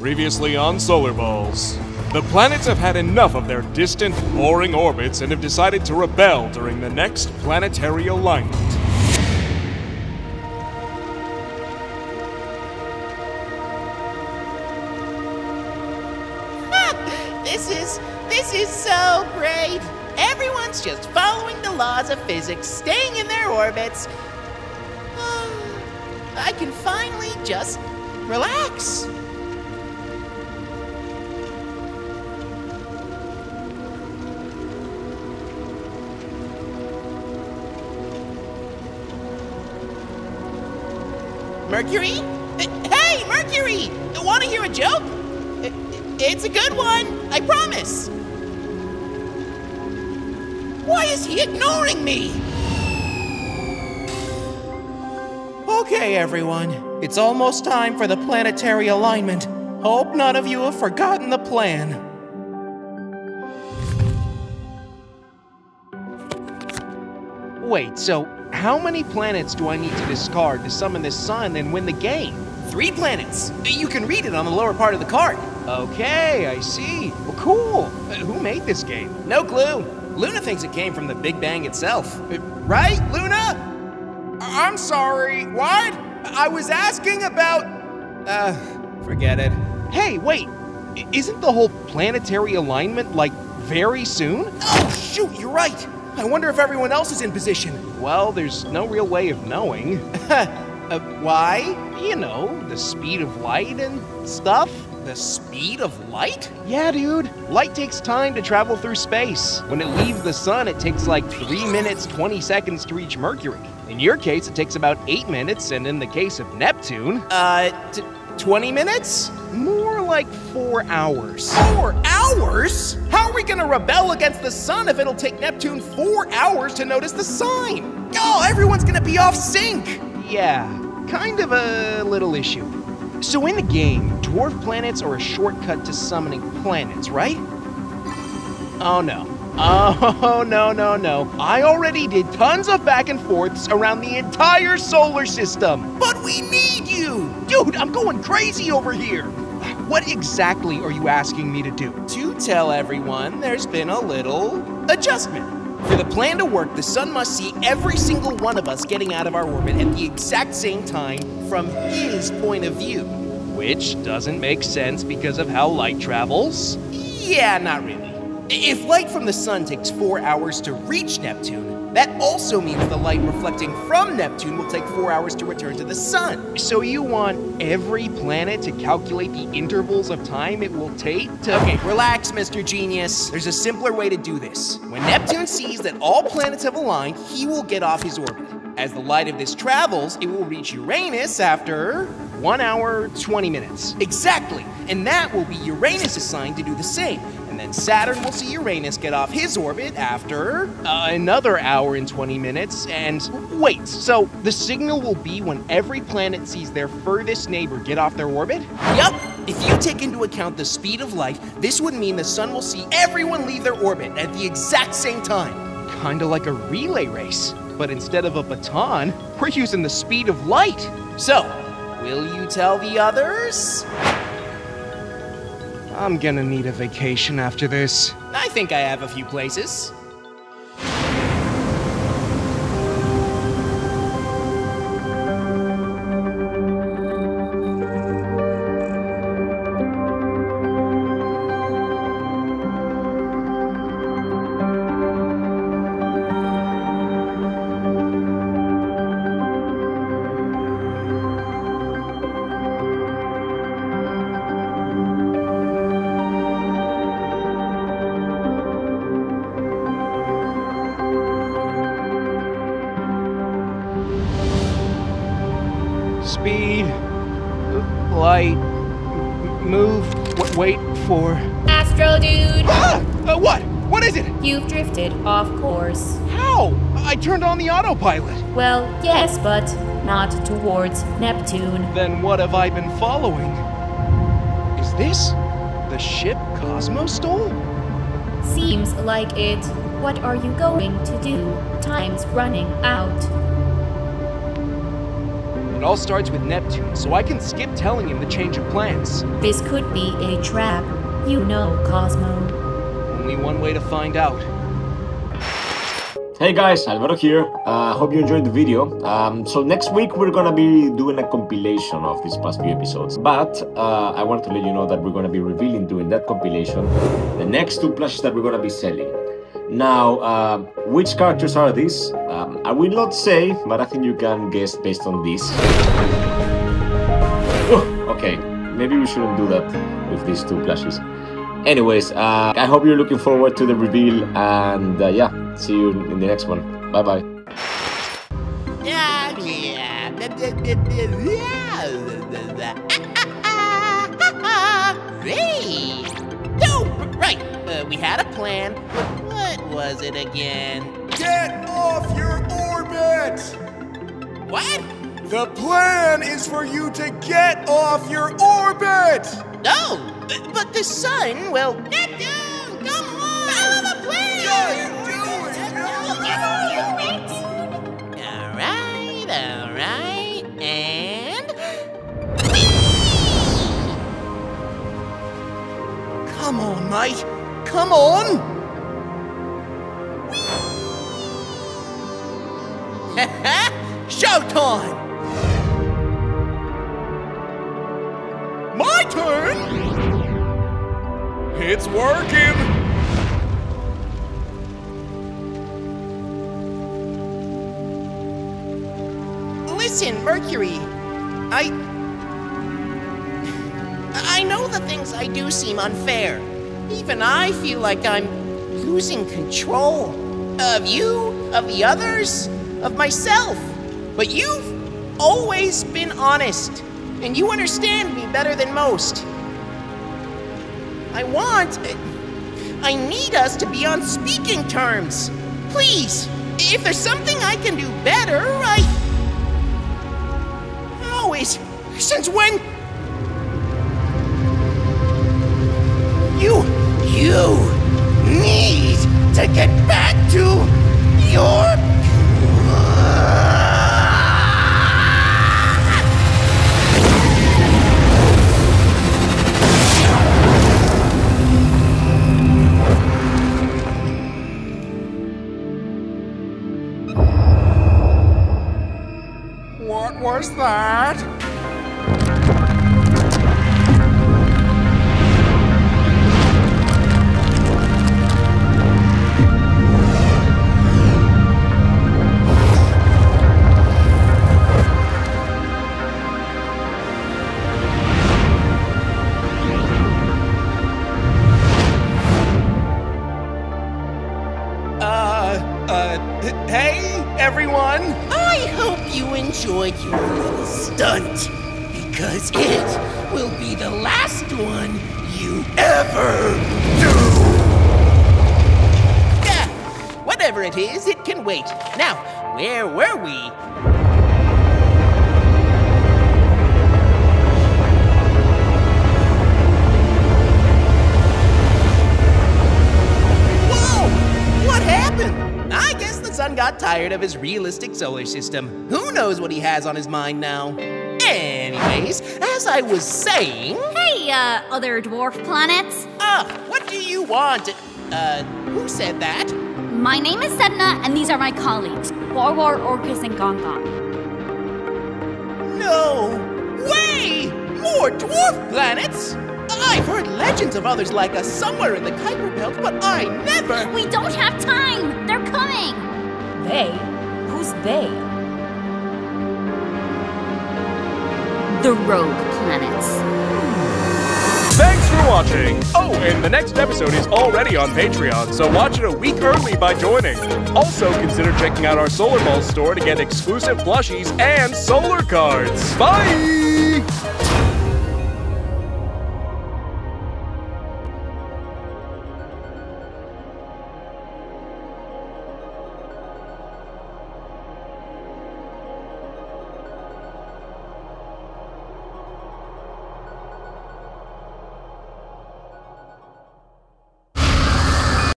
Previously on Solar Balls. The planets have had enough of their distant, boring orbits and have decided to rebel during the next planetary alignment. This is this is so great. Everyone's just following the laws of physics, staying in their orbits. I can finally just relax. Mercury? Hey, Mercury! Want to hear a joke? It's a good one, I promise. Why is he ignoring me? Okay, everyone. It's almost time for the planetary alignment. Hope none of you have forgotten the plan. Wait, so how many planets do I need to discard to summon the sun and win the game? Three planets. You can read it on the lower part of the card. Okay, I see. Well, cool. Uh, who made this game? No clue. Luna thinks it came from the Big Bang itself. Uh, right, Luna? I'm sorry, what? I was asking about. Uh, forget it. Hey, wait. I- Isn't the whole planetary alignment like very soon? Oh, shoot, you're right. I wonder if everyone else is in position. Well, there's no real way of knowing. uh, why? You know, the speed of light and stuff. The speed of light? Yeah, dude. Light takes time to travel through space. When it leaves the sun, it takes like 3 minutes 20 seconds to reach Mercury. In your case, it takes about 8 minutes, and in the case of Neptune, Uh, t- 20 minutes? more like 4 hours. Four hours? How are we gonna rebel against the sun if it'll take Neptune four hours to notice the sign? Oh, everyone's gonna be off sync! Yeah, kind of a little issue. So in the game, dwarf planets are a shortcut to summoning planets, right? Oh no. Oh no, no, no. I already did tons of back and forths around the entire solar system. But we need you! Dude, I'm going crazy over here. What exactly are you asking me to do? To tell everyone, there's been a little adjustment. For the plan to work, the sun must see every single one of us getting out of our orbit at the exact same time from his point of view. Which doesn't make sense because of how light travels. Yeah, not really. If light from the sun takes four hours to reach Neptune, that also means the light reflecting from Neptune will take four hours to return to the sun. So you want every planet to calculate the intervals of time it will take to. Okay, relax, Mr. Genius. There's a simpler way to do this. When Neptune sees that all planets have aligned, he will get off his orbit. As the light of this travels, it will reach Uranus after. One hour, 20 minutes. Exactly! And that will be Uranus assigned to do the same. And then Saturn will see Uranus get off his orbit after. Uh, another hour and 20 minutes, and wait, so the signal will be when every planet sees their furthest neighbor get off their orbit? Yup! If you take into account the speed of light, this would mean the sun will see everyone leave their orbit at the exact same time. Kinda like a relay race, but instead of a baton, we're using the speed of light. So, will you tell the others? I'm gonna need a vacation after this. I think I have a few places. Speed, light, move, wait for. Astro Dude, Ah! Uh, what? What is it? you've drifted off course. How? I turned on the autopilot. Well, yes, but not towards Neptune. Then what have I been following? Is this the ship Cosmo stole? Seems like it. What are you going to do? Time's running out. It all starts with Neptune, so I can skip telling him the change of plans. This could be a trap. You know, Cosmo. Only one way to find out. Hey guys, Alvaro here. I uh, hope you enjoyed the video. Um, so next week we're gonna be doing a compilation of these past few episodes. But uh, I want to let you know that we're gonna be revealing during that compilation the next two plushes that we're gonna be selling. Now, uh, which characters are these? Um, I will not say, but I think you can guess based on this. Oh, okay, maybe we shouldn't do that with these two plushes. Anyways, uh, I hope you're looking forward to the reveal, and uh, yeah, see you in the next one. Bye bye. Hey! No, right. Uh, we had a plan. but What was it again? Get off your orbit! What? The plan is for you to get off your orbit! No, but, but the sun, well. Neptune, come on! Follow the plan! Just do it! All right, all right, and. Come on, mate. Come on! Showtime! My turn! It's working! Listen, Mercury. I. I know the things I do seem unfair. Even I feel like I'm losing control of you, of the others, of myself. But you've always been honest, and you understand me better than most. I want. I need us to be on speaking terms. Please, if there's something I can do better, I. Always. Since when? You. You need to get back to your. What was that? Enjoyed your little stunt, because it will be the last one you ever do! Yeah, whatever it is, it can wait. Now, where were we? Whoa! What happened? I guess the sun got tired of his realistic solar system. Who knows what he has on his mind now? Anyways, as I was saying. Hey, uh, other dwarf planets. Ah, what do you want? Uh, who said that? My name is Sedna, and these are my colleagues, Quaoar, Orcus, and Gonggong. No way! More dwarf planets? I've heard legends of others like us somewhere in the Kuiper Belt, but I never. We don't have time! They're coming! They? Who's they? The rogue planets. Thanks for watching! Oh, and the next episode is already on Patreon, so watch it a week early by joining. Also, consider checking out our Solar Ball store to get exclusive plushies and solar cards. Bye!